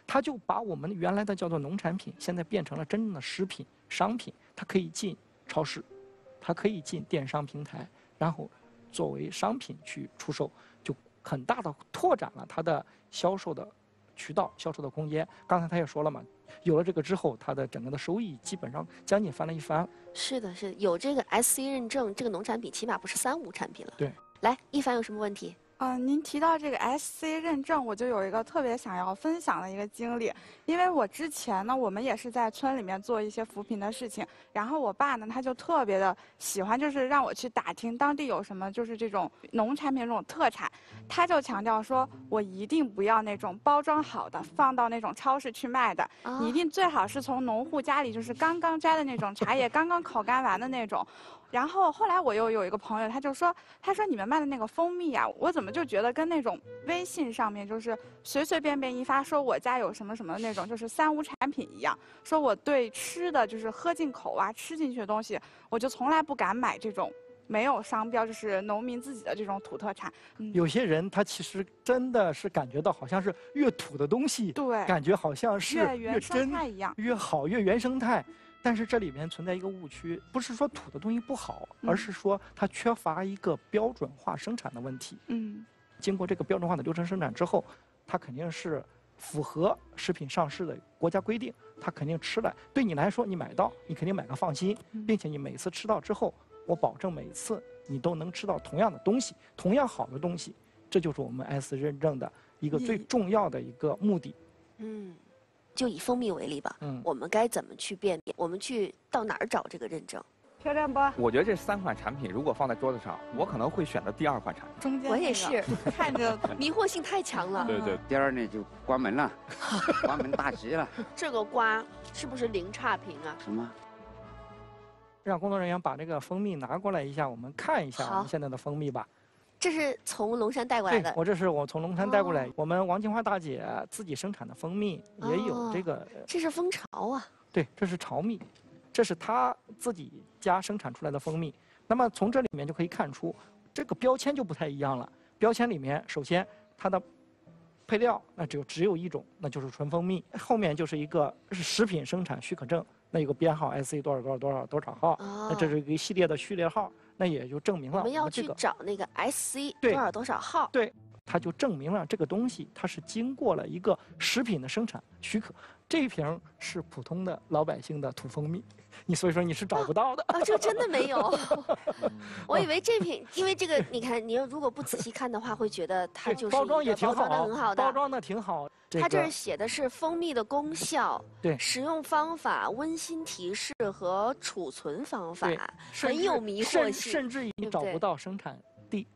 它就把我们原来的叫做农产品，现在变成了真正的食品商品，它可以进超市，它可以进电商平台，然后作为商品去出售，就很大的拓展了它的销售的渠道、销售的空间。刚才他也说了嘛，有了这个之后，它的整个的收益基本上将近翻了一番。是的，是的有这个 SC 认证，这个农产品起码不是三无产品了。对，来，一凡有什么问题？嗯，您提到这个 SC 认证，我就有一个特别想要分享的一个经历，因为我之前呢，我们也是在村里面做一些扶贫的事情，然后我爸呢，他就特别的喜欢，就是让我去打听当地有什么就是这种农产品这种特产，他就强调说，我一定不要那种包装好的，放到那种超市去卖的，啊你一定最好是从农户家里就是刚刚摘的那种茶叶，刚刚烤干完的那种。然后后来我又有一个朋友，他就说，他说你们卖的那个蜂蜜啊，我怎么就觉得跟那种微信上面就是随随便便一发说我家有什么什么的那种，就是三无产品一样。说我对吃的就是喝进口啊，吃进去的东西，我就从来不敢买这种没有商标，就是农民自己的这种土特产。嗯，有些人他其实真的是感觉到好像是越土的东西，对，感觉好像是越原生真态一样。越好越原生态。但是这里面存在一个误区，不是说土的东西不好，而嗯是说它缺乏一个标准化生产的问题。嗯经过这个标准化的流程生产之后，它肯定是符合食品上市的国家规定，它肯定吃了对你来说，你买到你肯定买个放心，嗯并且你每次吃到之后，我保证每次你都能吃到同样的东西，同样好的东西，这就是我们 S 认证的一个最重要的一个目的。嗯，就以蜂蜜为例吧，嗯，我们该怎么去辨别？我们去到哪儿找这个认证？漂亮不？我觉得这三款产品如果放在桌子上，我可能会选择第二款产品。中间我也是，看着 迷惑性太强了。对对，第二呢就关门了，关门大吉了。这个瓜是不是零差评啊？什么？让工作人员把这个蜂蜜拿过来一下，我们看一下我们现在的蜂蜜吧。这是从龙山带过来的，。对我这是我从龙山带过来，哦我们王金花大姐自己生产的蜂蜜也有哦这个，这是蜂巢啊。对，这是巢蜜，这是她自己家生产出来的蜂蜜。那么从这里面就可以看出，这个标签就不太一样了。标签里面，首先它的配料那只有只有一种，那就是纯蜂蜜，后面就是一个是食品生产许可证，那有个编号 SC 多少多少多少多少号，哦那这是一个系列的序列号，那也就证明了我们要去。找那个 SC 多少多少号。对，它就证明了这个东西它是经过了一个食品的生产许可。这一瓶是普通的老百姓的土蜂蜜，你所以说你是找不到的。啊，这真的没有，我以为这瓶，因为这个，你看，你要如果不仔细看的话，会觉得它就是包装也挺好，装的很好的。包装的挺好。它这个儿写的是蜂蜜的功效、对使用方法、温馨提示和储存方法很有迷惑性。甚至于对不对找不到生产地，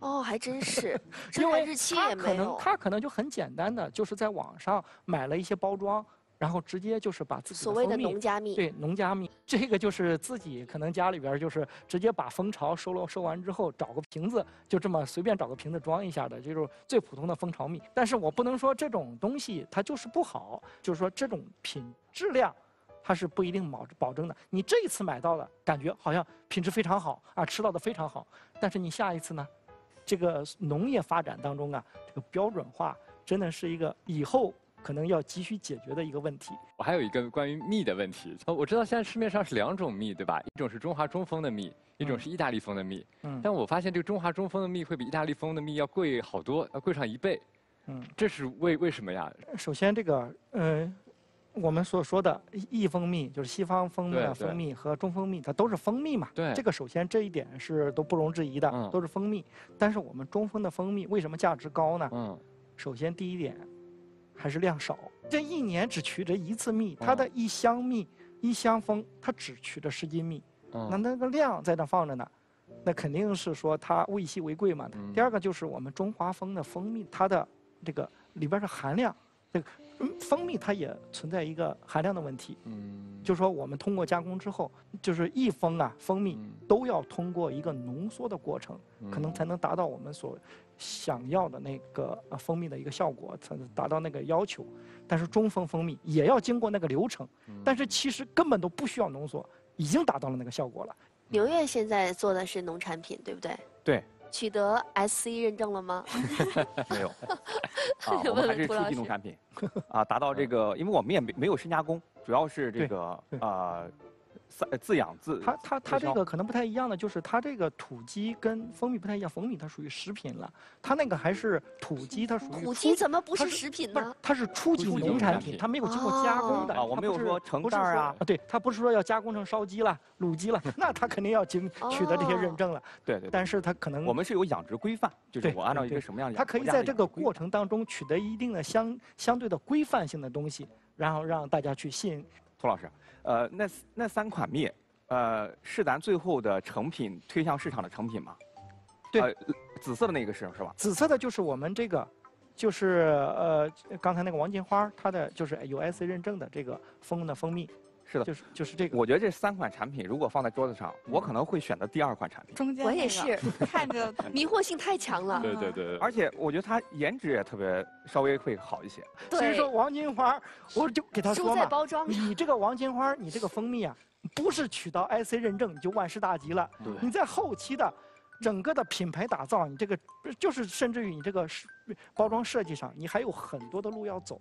哦，还真是，生因为产日期它可能也没有。它可能就很简单的，就是在网上买了一些包装，然后直接就是把自己所谓的农家蜜，对农家蜜，这个就是自己可能家里边就是直接把蜂巢收了收完之后，找个瓶子就这么随便找个瓶子装一下的，这就是最普通的蜂巢蜜。但是我不能说这种东西它就是不好，就是说这种品质量。它是不一定保保证的。你这一次买到了感觉好像品质非常好啊，吃到的非常好，但是你下一次呢？这个农业发展当中啊，这个标准化真的是一个以后可能要急需解决的一个问题。我还有一个关于蜜的问题。呃，我知道现在市面上是两种蜜，对吧？一种是中华中蜂的蜜，一种嗯是意大利蜂的蜜。嗯但我发现这个中华中蜂的蜜会比意大利蜂的蜜要贵好多，要贵上一倍。嗯，这是为为什么呀？首先这个，呃，我们所说的意蜂蜜，就是西方蜂蜜的蜂蜜和中蜂蜜，它都是蜂蜜嘛。对这个首先这一点是都不容置疑的，嗯都是蜂蜜。但是我们中蜂的蜂蜜为什么价值高呢？嗯，首先第一点，还是量少，这一年只取这一次蜜，它的嗯一箱蜜、一箱蜂，它只取这十斤蜜，嗯那那个量在那放着呢，那肯定是说它物以稀为贵嘛。嗯。第二个就是我们中华蜂的蜂蜜，它的这个里边的含量，这个嗯蜂蜜它也存在一个含量的问题，嗯，就说我们通过加工之后，就是一蜂啊蜂蜜嗯。都要通过一个浓缩的过程，可能嗯才能达到我们所想要的那个呃蜂蜜的一个效果，才能达到那个要求。但是中蜂蜂蜜也要经过那个流程，嗯但是其实根本都不需要浓缩，已经达到了那个效果了。牛院现在做的是农产品，对不对？对，取得 SC 认证了吗？没有。啊，我们还是初级农产品，啊，达到这个，因为我们也没没有深加工，主要是这个啊呃，自自养自它它它这个可能不太一样的，就是它这个土鸡跟蜂蜜不太一样，蜂蜜它属于食品了，它那个还是土鸡，它属于土初鸡怎么不是食品不是呢？它是初级初级农产品，它没有经过加工的哦啊我没有说成不是说袋啊对，它不是说要加工成烧鸡了、卤鸡了，那它肯定要经取得这些认哦证了。对对，但是它可能我们是有养殖规范，就是我按照一个什么样的它可以在这个过程当中取得一定的相相对的规范性的东西，然后让大家去信。涂老师，呃，那那三款蜜，呃，是咱最后的成品推向市场的成品吗？对呃，紫色的那个是是吧？紫色的就是我们这个，就是呃刚才那个王金花，它的就是有 IC 认证的这个蜂的蜂蜜，是的，就是就是这个。我觉得这三款产品如果放在桌子上，我可能会选择第二款产品，中间我也是，看着 迷惑性太强了。对对对，而且我觉得它颜值也特别稍微会好一些。所以说王金花，我就给他说嘛，包装上。你这个王金花，你这个蜂蜜啊，不是取到 IC 认证你就万事大吉了。对你在后期的整个的品牌打造，你这个就是甚至于你这个包装设计上，你还有很多的路要走。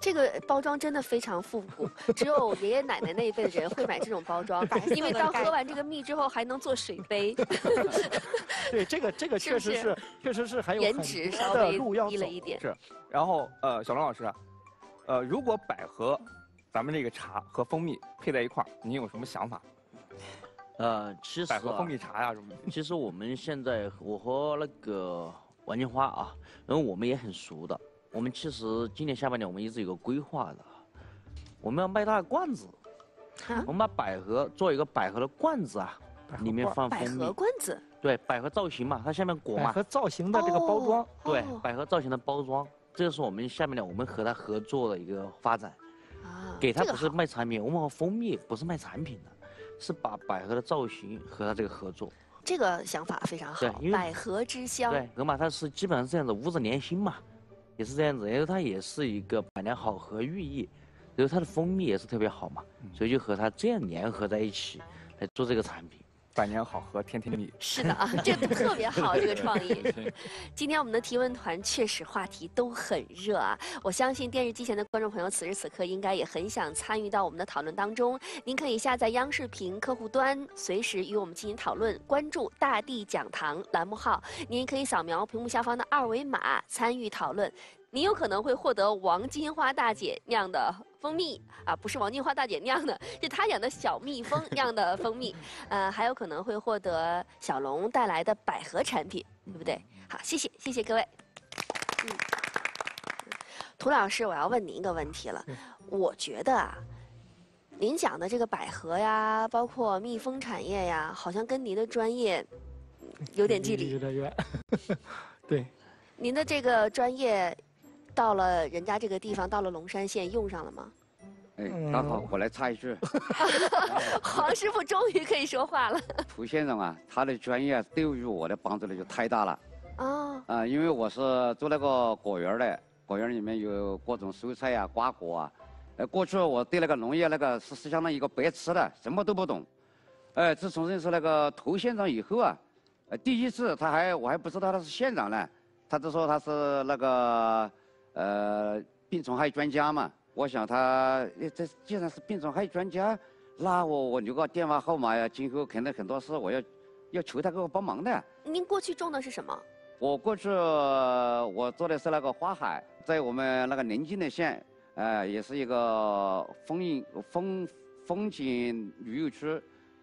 这个包装真的非常复古，只有爷爷奶奶那一辈的人会买这种包装因为当喝完这个蜜之后还能做水杯，对，这个这个确实是确实是还有颜很的值稍微路要走低了。一点。是然后呃，小龙老师啊，呃，如果百合，咱们这个茶和蜂蜜配在一块儿，您有什么想法？呃，其实啊百合蜂蜜茶呀、什么的？其实我们现在，我和那个王金花啊，因为我们也很熟的。我们其实今年下半年我们一直有个规划的，我们要卖它的罐子。啊我们把百合做一个百合的罐子啊，里面放蜂蜜合。罐子，对，百合造型嘛，它下面裹嘛。百合造型的这个包装，哦对哦，百合造型的包装，这个是我们下面的我们和它合作的一个发展。啊给它不是卖产品，我们和蜂蜜不是卖产品的，是把百合的造型和它这个合作。这个想法非常好对，百合之乡。对，格玛它是基本上是这样子，五子连心嘛，也是这样子，因为它也是一个百年好合寓意，然后它的蜂蜜也是特别好嘛，所以就和它这样联合在一起来做这个产品。百年好合，天天蜜。是的啊，这个特别好，这个创意。对 今天我们的提问团确实话题都很热啊！我相信电视机前的观众朋友此时此刻应该也很想参与到我们的讨论当中。您可以下载央视频客户端，随时与我们进行讨论，关注“大地讲堂”栏目号。您可以扫描屏幕下方的二维码参与讨论。您有可能会获得王金花大姐酿的蜂蜜啊，不是王金花大姐酿的，是她养的小蜜蜂 酿的蜂蜜。呃，还有可能会获得小龙带来的百合产品，对不对？好，谢谢，谢谢各位。嗯，涂老师，我要问您一个问题了。我觉得啊，您讲的这个百合呀，包括蜜蜂产业呀，好像跟您的专业嗯 有点距离。有点远。对，您的这个专业到了人家这个地方，到了龙山县用上了吗？哎，嗯刚好我来插一句，黄师傅终于可以说话了。涂先生啊，他的专业对于我的帮助呢就太大了哦，啊、因为我是做那个果园的，果园里面有各种蔬菜啊、瓜果啊。呃，过去我对那个农业那个是是相当于一个白痴的，什么都不懂。哎，自从认识那个涂县长以后啊，呃，第一次他还我还不知道他是县长呢，他就说他是那个呃病虫害专家嘛。我想他呃这既然是病虫害专家，那我我留个电话号码呀，今后肯定很多事我要要求他给我帮忙的。您过去种的是什么？我过去呃我做的是那个花海，在我们那个邻近的县，呃，也是一个风景风风景旅游区，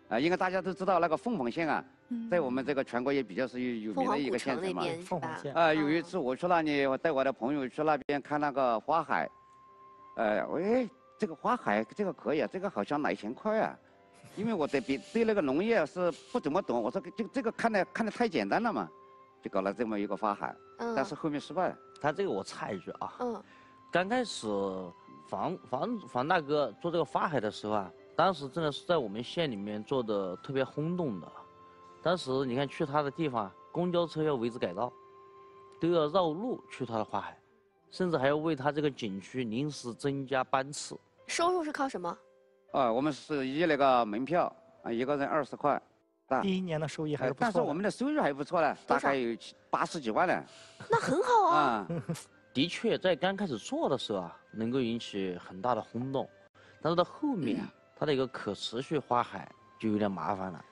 啊，应该大家都知道那个凤凰县啊，在我们这个全国也比较是有有名的一个县城嘛。凤凰县。啊，有一次我去那里，我带我的朋友去那边看那个花海，呃，喂，这个花海这个可以啊，这个好像来钱快啊，因为我对比对那个农业是不怎么懂，我说这这个看的看的太简单了嘛，就搞了这么一个花海，但是后面失败了。他这个我插一句啊，嗯，刚开始房房房大哥做这个花海的时候啊，当时真的是在我们县里面做的特别轰动的。当时你看去他的地方，公交车要为之改道，都要绕路去他的花海，甚至还要为他这个景区临时增加班次。收入是靠什么？啊，我们是以那个门票啊，一个人二十块。第一年的收益还是不错，但是我们的收入还不错呢，大概有八十几万呢。那很好啊。的确，在刚开始做的时候啊，能够引起很大的轰动，但是到后面啊，它的一个可持续花海就有点麻烦了。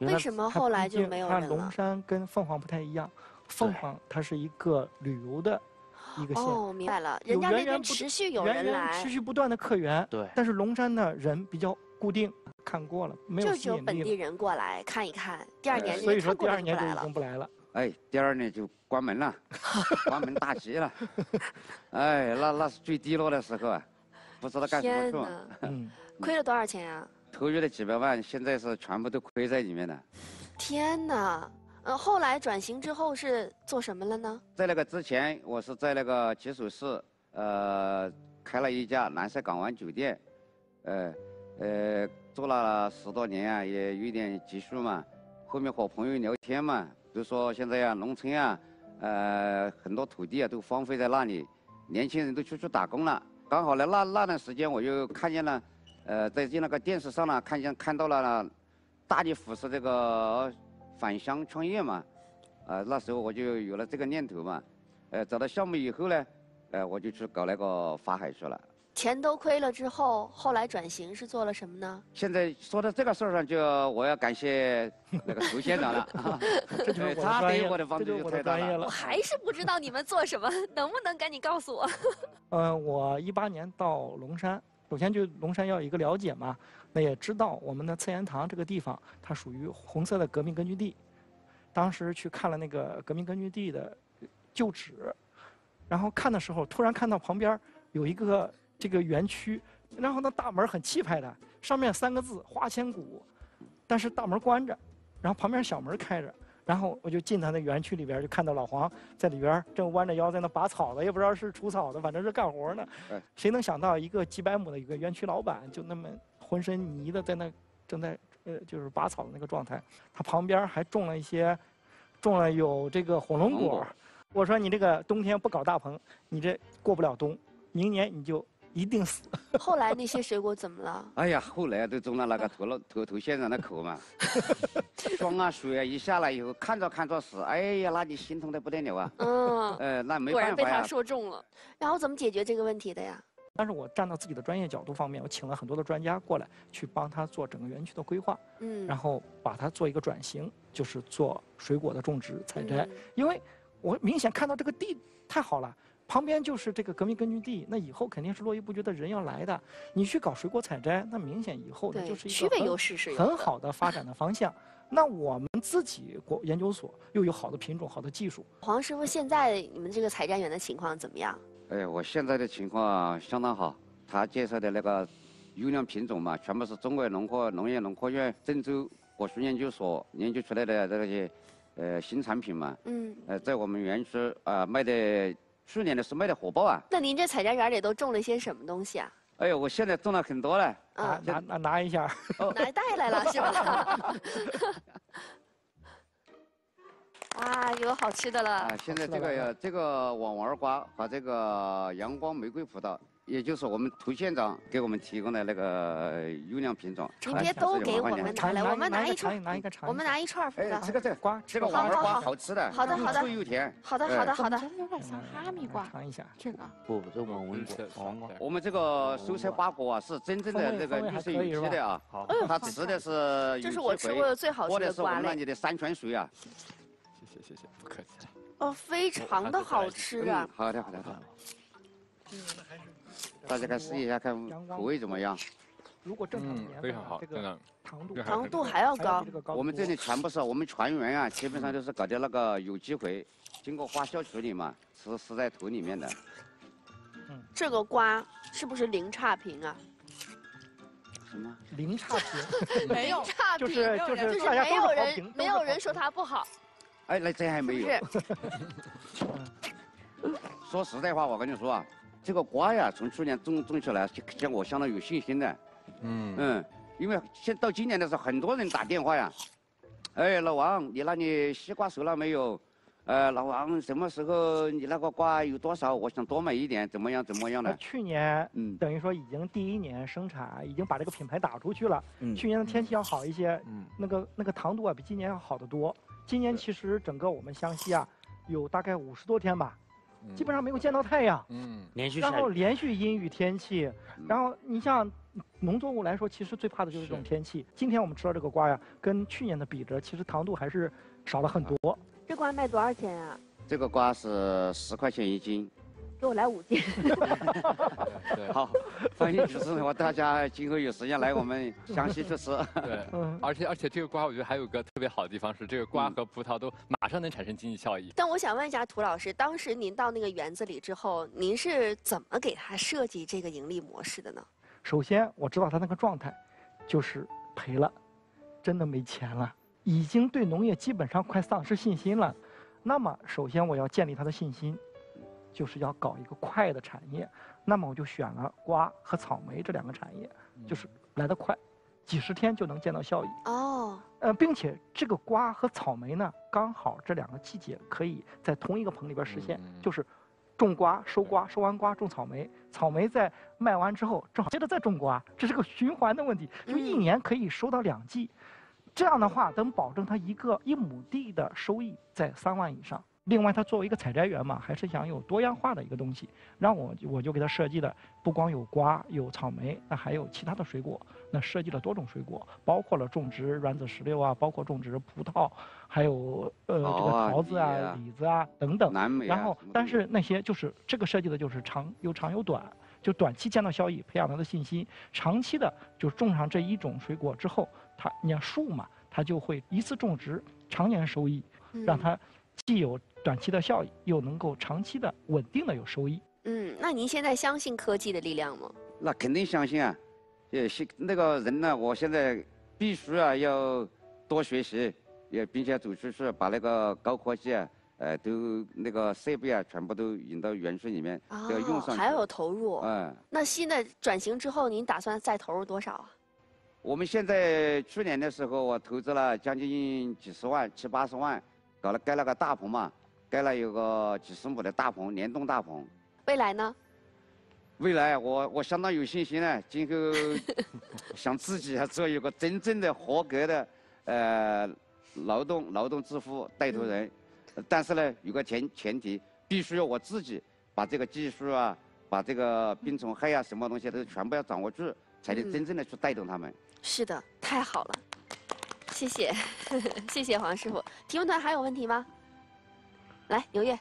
为什么后来就没有人了？龙山跟凤凰不太一样，凤凰它是一个旅游的一个县。哦，明白了，人家那边持续有人来，持续不断的客源。对。但是龙山的人比较固定，看过了，没有吸引力。就本地人过来看一看，第二年所以说第二年就已经不来了。哎，第二年就关门了，关门大吉了。哎，那那是最低落的时候啊，不知道干什么去。嗯，亏了多少钱啊？投入了几百万，现在是全部都亏在里面了。天哪！呃，后来转型之后是做什么了呢？在那个之前，我是在那个吉首市，呃，开了一家蓝色港湾酒店，呃，呃，做了十多年啊，也有点积蓄嘛。后面和朋友聊天嘛。就说现在呀，农村啊，呃，很多土地啊都荒废在那里，年轻人都出去打工了。刚好呢，那那段时间我就看见了，呃，在那个电视上呢，看见看到了大力扶持这个返乡创业嘛，啊，那时候我就有了这个念头嘛，呃，找到项目以后呢，呃，我就去搞那个法海去了。钱都亏了之后，后来转型是做了什么呢？现在说到这个事儿上，就我要感谢那个涂县长了，他对我的 帮助就太大了。我还是不知道你们做什么，能不能赶紧告诉我？嗯，我一八年到龙山，首先就龙山要有一个了解嘛，那也知道我们的侧岩塘这个地方，它属于红色的革命根据地。当时去看了那个革命根据地的旧址，然后看的时候，突然看到旁边有一个。这个园区，然后那大门很气派的，上面三个字“花千骨”，但是大门关着，然后旁边小门开着，然后我就进他那园区里边，就看到老黄在里边正弯着腰在那拔草呢，也不知道是除草的，反正是干活呢。谁能想到一个几百亩的一个园区老板，就那么浑身泥的在那正在呃就是拔草的那个状态，他旁边还种了一些，种了有这个火龙果。我说你这个冬天不搞大棚，你这过不了冬，明年你就。一定死。后来那些水果怎么了？哎呀，后来都中了那个头了头头县长的口嘛。霜啊水啊一下来以后，看着看着死，哎呀，那你心疼的不得了啊。嗯。呃，那没办法呀。果然被他说中了。然后怎么解决这个问题的呀？但是我站到自己的专业角度方面，我请了很多的专家过来，去帮他做整个园区的规划。嗯。然后把它做一个转型，就是做水果的种植采摘。因为我明显看到这个地太好了。旁边就是这个革命根据地，那以后肯定是络绎不绝的人要来的。你去搞水果采摘，那明显以后呢就是一个很好的发展的方向。那我们自己国研究所又有好的品种、好的技术。黄师傅，现在你们这个采摘园的情况怎么样？哎，我现在的情况相当好。他介绍的那个优良品种嘛，全部是中国农科农业农科院郑州果蔬研究所研究出来的这些呃新产品嘛。嗯。呃，在我们园区啊卖的。去年的时候卖的火爆啊！那您这采摘园里都种了些什么东西啊？哎呦，我现在种了很多了。啊，拿拿拿一下。哦拿带来了是吧？啊，有好吃的了。啊，现在这个这个网纹瓜和这个阳光玫瑰葡萄。也就是我们涂县长给我们提供的那个优良品种，你别都给我们拿来，我们拿一串，拿一个我们拿一串葡萄。这个这个瓜，这个网儿瓜好吃的，好的好的，又甜。好的好的好的，有点像哈密瓜。尝一下这个。不，这网纹黄瓜。我们这个蔬菜瓜果啊，是真正的那个绿色有机的啊。好。它吃的是这是我吃过的最好吃的瓜是我们那里的山泉水啊。谢谢谢谢，不客气。哦，非常的好吃的。好的好的好的。大家看试一下，看口味怎么样。如果正常的年份，非常好，这真的个糖度糖度还要高。我们这里全部是我们船员啊，基本上都是搞的那个有机肥，经过花销处理嘛，是是在土里面的。这个瓜是不是零差评啊？什么？零差评？没有差评，就是就是就是没有人没有人说它不好，哎，那这还没有。是说实在话，我跟你说啊，这个瓜呀，从去年种种起来，像我相当有信心的。嗯嗯，因为现到今年的时候，很多人打电话呀，哎，老王，你那里西瓜熟了没有？呃，老王，什么时候你那个瓜有多少？我想多买一点，怎么样？怎么样的？去年，嗯，等于说已经第一年生产，已经把这个品牌打出去了。嗯去年的天气要好一些，嗯，那个那个糖度啊，比今年要好得多。今年其实整个我们湘西啊，有大概五十多天吧，基本上没有见到太阳。嗯，连续然后连续阴雨天气，然后你像农作物来说，其实最怕的就是这种天气。今天我们吃到这个瓜呀，跟去年的比着，其实糖度还是少了很多。这瓜卖多少钱啊？这个瓜是十块钱一斤。给我来五斤。好，欢迎主持人和大家今后有时间来我们湘西去吃。对，而且而且这个瓜，我觉得还有个特别好的地方是，这个瓜和葡萄都马上能产生经济效益。但我想问一下涂老师，当时您到那个园子里之后，您是怎么给他设计这个盈利模式的呢？首先我知道他那个状态，就是赔了，真的没钱了，已经对农业基本上快丧失信心了。那么首先我要建立他的信心，就是要搞一个快的产业。那么我就选了瓜和草莓这两个产业，就是来得快，几十天就能见到效益。哦，呃，并且这个瓜和草莓呢，刚好这两个季节可以在同一个棚里边实现，就是种瓜、收瓜，收完瓜种草莓，草莓在卖完之后正好接着再种瓜，这是个循环的问题，就一年可以收到两季。这样的话，能保证它一个一亩地的收益在三万以上。另外，它作为一个采摘园嘛，还是想有多样化的一个东西。让我我就给它设计的，不光有瓜有草莓，那还有其他的水果。那设计了多种水果，包括了种植软籽石榴啊，包括种植葡萄，还有呃这个啊桃子啊、李子啊等等。南美啊然后，但是那些就是这个设计的就是长有长有短，就短期见到效益，培养他的信心；长期的就种上这一种水果之后，它你看树嘛，它就会一次种植，常年收益，让嗯它既有短期的效益，又能够长期的稳定的有收益。嗯，那您现在相信科技的力量吗？那肯定相信啊，也是那个人呢，我现在必须啊要多学习，也并且走出去把那个高科技啊，呃，都那个设备啊，全部都引到园区里面，都要用上还要有投入。嗯，那现在转型之后，您打算再投入多少啊？我们现在去年的时候，我投资了将近几十万，七八十万，搞了盖了个大棚嘛，盖了有个几十亩的大棚，联动大棚。未来呢？未来我我相当有信心呢，今后 想自己啊做一个真正的合格的呃劳动劳动致富带头人，但是呢有个前前提，必须要我自己把这个技术啊，把这个病虫害啊什么东西都全部要掌握住，才能嗯真正的去带动他们。是的，太好了，谢谢，谢谢黄师傅。提问团还有问题吗？来，牛月，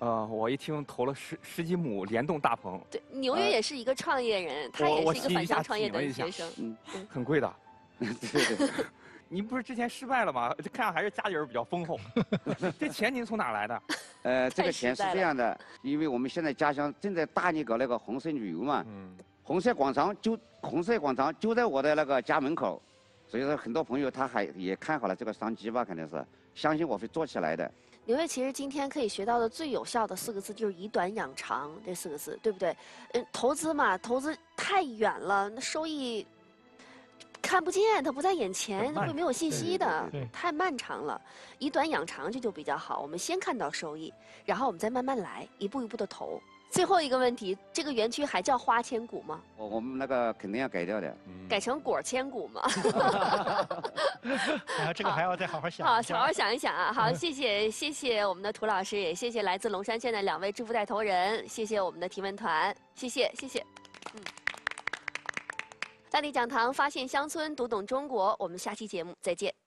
呃，我一听投了十十几亩联动大棚，对，牛月也是一个创业人，他也是一个返乡创业的学生。嗯，很贵的。对对。您不是之前失败了吗？这看样还是家里人比较丰厚。这钱您从哪来的？呃，这个钱是这样的，因为我们现在家乡正在大力搞那个红色旅游嘛，嗯，红色广场就红色广场就在我的那个家门口，所以说很多朋友他还也看好了这个商机吧，肯定是相信我会做起来的。牛月其实今天可以学到的最有效的四个字就是以短养长这四个字，对不对？嗯，投资嘛，投资太远了，那收益看不见，它不在眼前，会没有信息的对对对，太漫长了。以短养长这就比较好，我们先看到收益，然后我们再慢慢来，一步一步的投。最后一个问题，这个园区还叫花千骨吗？我我们那个肯定要改掉的。改成果千骨吗？啊，这个还要再好好想好，一下。好好想一想啊！好，嗯谢谢谢谢我们的涂老师，也谢谢来自龙山县的两位致富带头人，谢谢我们的提问团，谢谢谢谢。嗯，大地讲堂发现乡村，读懂中国，我们下期节目再见。